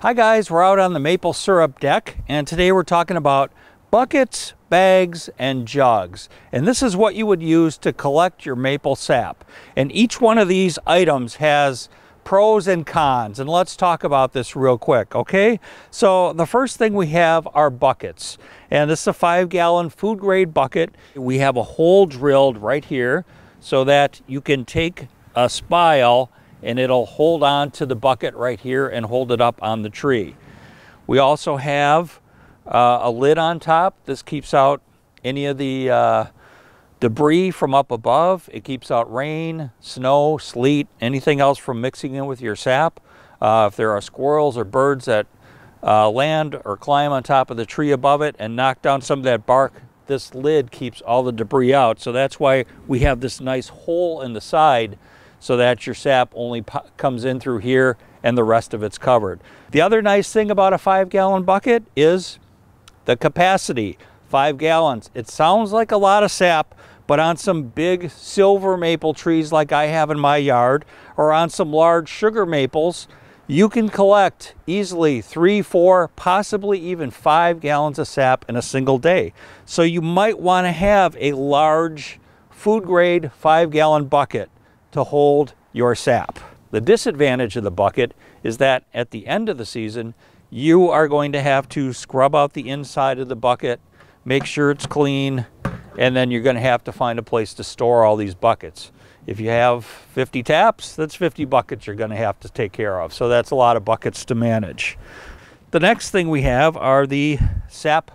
Hi guys, we're out on the maple syrup deck and today we're talking about buckets, bags, and jugs. And this is what you would use to collect your maple sap. And each one of these items has pros and cons. And let's talk about this real quick, okay? So the first thing we have are buckets. And this is a five gallon food grade bucket. We have a hole drilled right here so that you can take a spile and it'll hold on to the bucket right here and hold it up on the tree. We also have uh, a lid on top. This keeps out any of the uh, debris from up above. It keeps out rain, snow, sleet, anything else from mixing in with your sap. Uh, if there are squirrels or birds that uh, land or climb on top of the tree above it and knock down some of that bark, this lid keeps all the debris out. So that's why we have this nice hole in the side so that your sap only comes in through here and the rest of it's covered. The other nice thing about a five gallon bucket is the capacity, five gallons. It sounds like a lot of sap, but on some big silver maple trees like I have in my yard, or on some large sugar maples, you can collect easily three, four, possibly even five gallons of sap in a single day. So you might want to have a large food grade five gallon bucket to hold your sap. The disadvantage of the bucket is that at the end of the season, you are going to have to scrub out the inside of the bucket, make sure it's clean, and then you're going to have to find a place to store all these buckets. If you have 50 taps, that's 50 buckets you're going to have to take care of. So that's a lot of buckets to manage. The next thing we have are the sap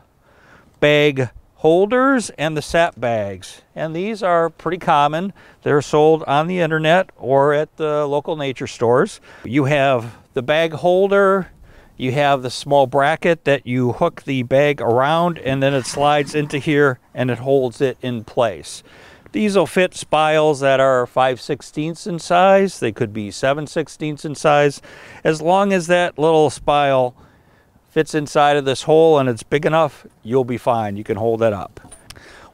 bag holders and the sap bags. And these are pretty common. They're sold on the internet or at the local nature stores. You have the bag holder, you have the small bracket that you hook the bag around and then it slides into here and it holds it in place. These will fit spiles that are 5 16ths in size. They could be 7 16ths in size. As long as that little spile fits inside of this hole and it's big enough, you'll be fine. You can hold that up.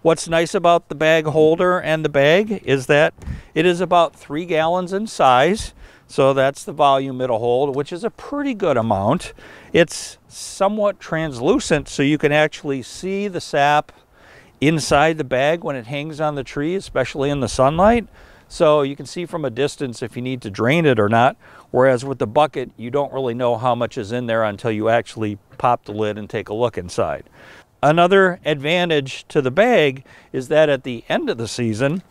What's nice about the bag holder and the bag is that it is about three gallons in size. So that's the volume it'll hold, which is a pretty good amount. It's somewhat translucent, so you can actually see the sap inside the bag when it hangs on the tree, especially in the sunlight. So you can see from a distance if you need to drain it or not. Whereas with the bucket, you don't really know how much is in there until you actually pop the lid and take a look inside. Another advantage to the bag is that at the end of the season,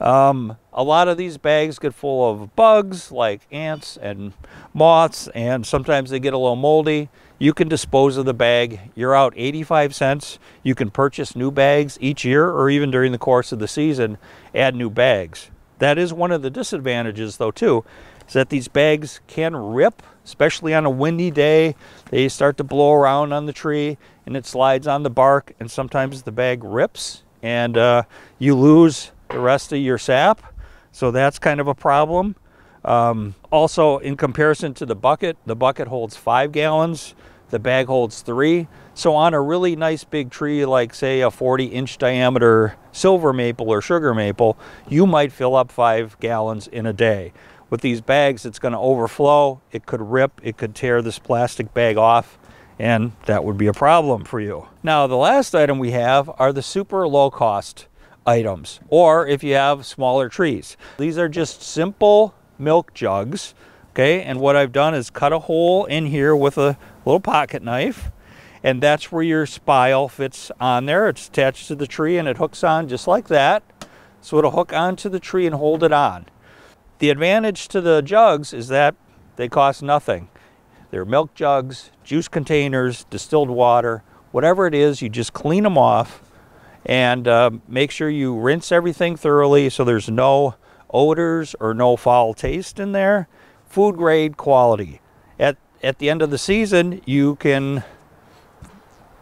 um, a lot of these bags get full of bugs like ants and moths, and sometimes they get a little moldy. You can dispose of the bag. You're out 85 cents. You can purchase new bags each year or even during the course of the season, add new bags. That is one of the disadvantages, though, too, is that these bags can rip, especially on a windy day. They start to blow around on the tree and it slides on the bark, and sometimes the bag rips and uh, you lose the rest of your sap. So that's kind of a problem. Um, also, in comparison to the bucket, the bucket holds five gallons, the bag holds three. So on a really nice big tree, like say a 40 inch diameter silver maple or sugar maple, you might fill up five gallons in a day. With these bags, it's gonna overflow, it could rip, it could tear this plastic bag off, and that would be a problem for you. Now, the last item we have are the super low cost items, or if you have smaller trees. These are just simple milk jugs, okay? And what I've done is cut a hole in here with a little pocket knife and that's where your spile fits on there. It's attached to the tree and it hooks on just like that. So it'll hook onto the tree and hold it on. The advantage to the jugs is that they cost nothing. They're milk jugs, juice containers, distilled water, whatever it is, you just clean them off and uh, make sure you rinse everything thoroughly so there's no odors or no foul taste in there. Food grade quality. At, at the end of the season, you can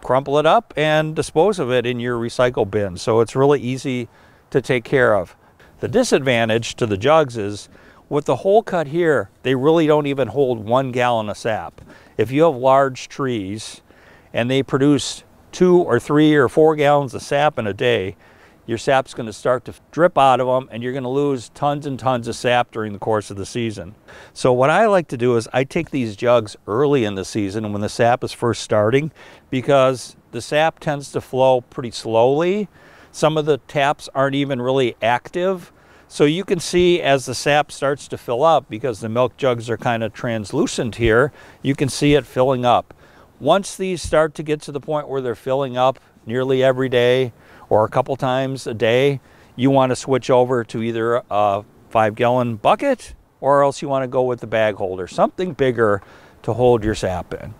crumple it up and dispose of it in your recycle bin. So it's really easy to take care of. The disadvantage to the jugs is with the hole cut here, they really don't even hold one gallon of sap. If you have large trees and they produce two or three or four gallons of sap in a day, your sap's going to start to drip out of them and you're going to lose tons and tons of sap during the course of the season. So what I like to do is I take these jugs early in the season when the sap is first starting because the sap tends to flow pretty slowly. Some of the taps aren't even really active. So you can see as the sap starts to fill up because the milk jugs are kind of translucent here, you can see it filling up. Once these start to get to the point where they're filling up nearly every day, or a couple times a day, you want to switch over to either a five gallon bucket or else you want to go with the bag holder, something bigger to hold your sap in.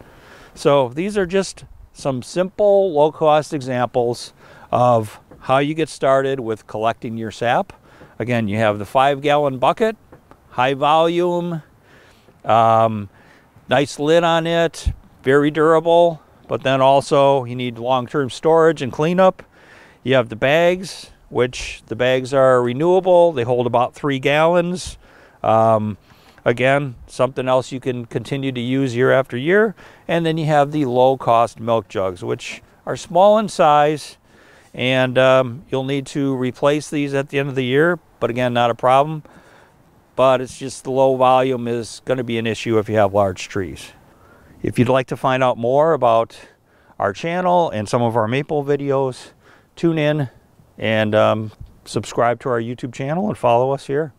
So these are just some simple low cost examples of how you get started with collecting your sap. Again, you have the five gallon bucket, high volume, um, nice lid on it, very durable, but then also you need long-term storage and cleanup. You have the bags, which the bags are renewable. They hold about three gallons. Um, again, something else you can continue to use year after year. And then you have the low cost milk jugs, which are small in size. And um, you'll need to replace these at the end of the year. But again, not a problem. But it's just the low volume is going to be an issue if you have large trees. If you'd like to find out more about our channel and some of our maple videos, tune in and um, subscribe to our YouTube channel and follow us here.